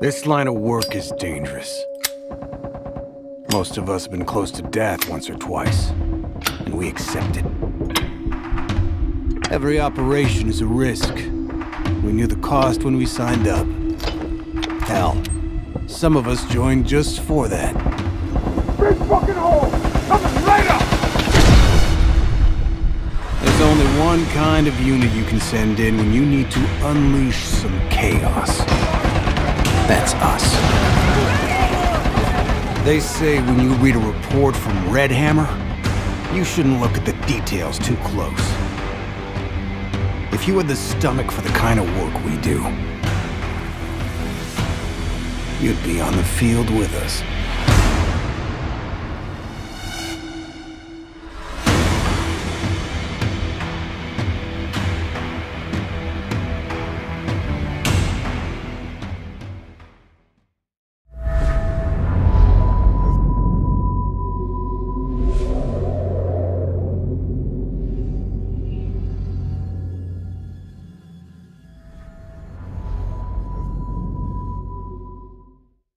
This line of work is dangerous. Most of us have been close to death once or twice, and we accept it. Every operation is a risk. We knew the cost when we signed up. Hell, some of us joined just for that. Big fucking hole! Coming right up! There's only one kind of unit you can send in when you need to unleash some chaos. That's us. They say when you read a report from Redhammer, you shouldn't look at the details too close. If you had the stomach for the kind of work we do, you'd be on the field with us.